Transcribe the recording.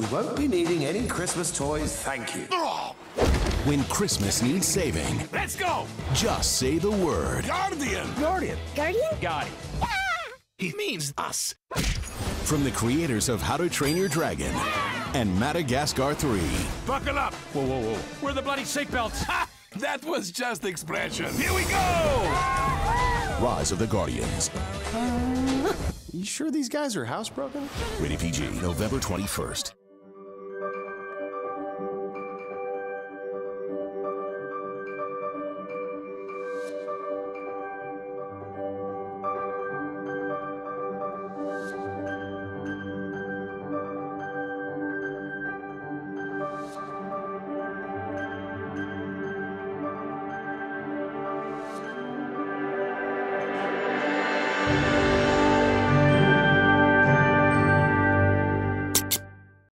We won't be needing any Christmas toys, thank you. When Christmas needs saving, Let's go! just say the word. Guardian! Guardian. Guardian? Guardian. He means us. From the creators of How to Train Your Dragon and Madagascar 3. Buckle up! Whoa, whoa, whoa. Where are the bloody seatbelts? Ha! That was just expression. Here we go! Rise of the Guardians. You sure these guys are housebroken? Rated PG, November 21st.